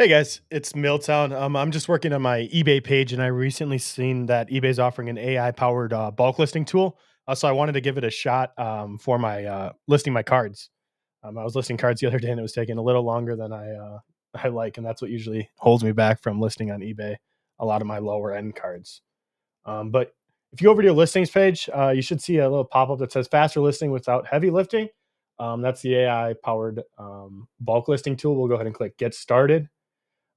Hey guys, it's Miltown. Um, I'm just working on my eBay page, and I recently seen that eBay's offering an AI-powered uh, bulk listing tool. Uh, so I wanted to give it a shot um, for my uh, listing my cards. Um, I was listing cards the other day, and it was taking a little longer than I uh, I like, and that's what usually holds me back from listing on eBay a lot of my lower end cards. Um, but if you go over to your listings page, uh, you should see a little pop up that says faster listing without heavy lifting. Um, that's the AI powered um, bulk listing tool. We'll go ahead and click get started.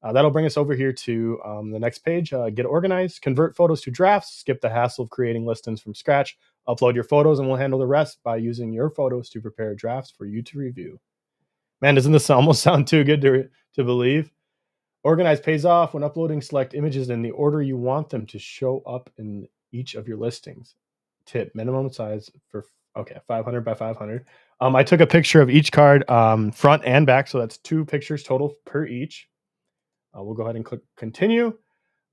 Uh, that'll bring us over here to um, the next page. Uh, get organized, convert photos to drafts, skip the hassle of creating listings from scratch, upload your photos, and we'll handle the rest by using your photos to prepare drafts for you to review. Man, doesn't this almost sound too good to, to believe? Organize pays off when uploading select images in the order you want them to show up in each of your listings. Tip minimum size for okay 500 by 500. Um, I took a picture of each card um, front and back, so that's two pictures total per each. Uh, we'll go ahead and click continue.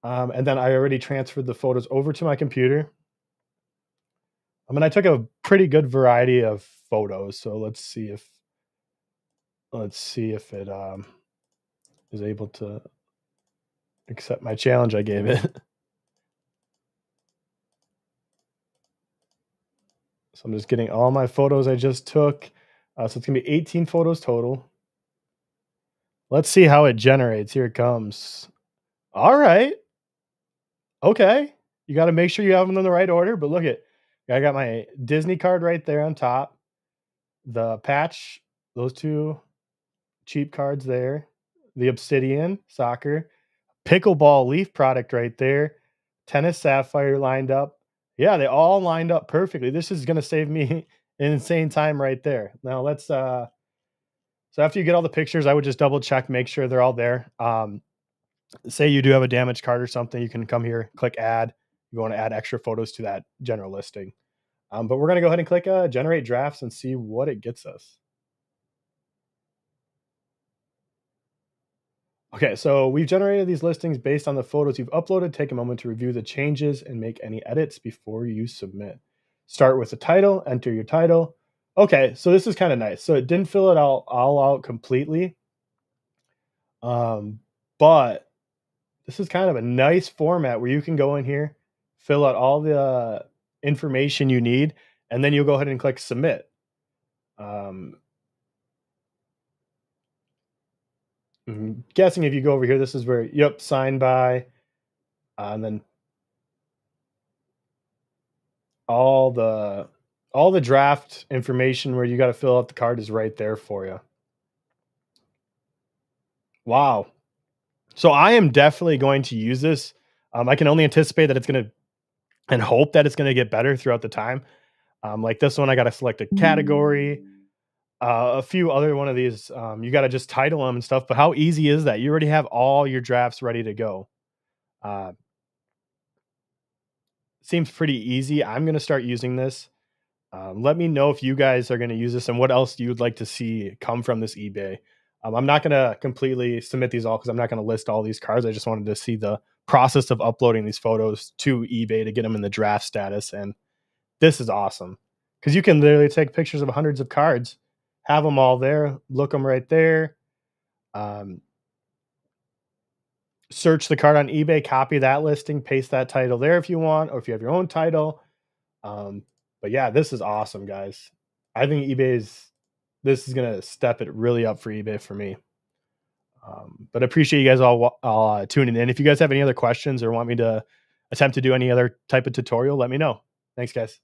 Um, and then I already transferred the photos over to my computer. I mean, I took a pretty good variety of photos. So let's see if, let's see if it um, is able to accept my challenge I gave it. so I'm just getting all my photos I just took. Uh, so it's gonna be 18 photos total. Let's see how it generates. Here it comes. All right. Okay. You got to make sure you have them in the right order. But look at, I got my Disney card right there on top. The patch, those two cheap cards there. The Obsidian soccer, pickleball leaf product right there. Tennis sapphire lined up. Yeah, they all lined up perfectly. This is going to save me an insane time right there. Now let's uh so after you get all the pictures, I would just double check, make sure they're all there. Um, say you do have a damaged card or something, you can come here, click add. You want to add extra photos to that general listing. Um, but we're going to go ahead and click uh, generate drafts and see what it gets us. Okay, so we've generated these listings based on the photos you've uploaded. Take a moment to review the changes and make any edits before you submit. Start with the title, enter your title, Okay, so this is kind of nice. So it didn't fill it all all out completely. Um, but this is kind of a nice format where you can go in here, fill out all the uh, information you need, and then you'll go ahead and click submit. Um, I'm guessing if you go over here, this is where, yep, signed by, uh, and then all the all the draft information where you got to fill out the card is right there for you. Wow. So I am definitely going to use this. Um, I can only anticipate that it's going to and hope that it's going to get better throughout the time. Um, like this one, I got to select a category. Uh, a few other one of these, um, you got to just title them and stuff. But how easy is that? You already have all your drafts ready to go. Uh, seems pretty easy. I'm going to start using this. Um, let me know if you guys are going to use this and what else you would like to see come from this eBay. Um, I'm not going to completely submit these all because I'm not going to list all these cards. I just wanted to see the process of uploading these photos to eBay to get them in the draft status. And this is awesome because you can literally take pictures of hundreds of cards, have them all there, look them right there. Um, search the card on eBay, copy that listing, paste that title there if you want, or if you have your own title. Um, but yeah, this is awesome, guys. I think eBay's this is gonna step it really up for eBay for me. Um, but appreciate you guys all, all uh, tuning in. If you guys have any other questions or want me to attempt to do any other type of tutorial, let me know. Thanks, guys.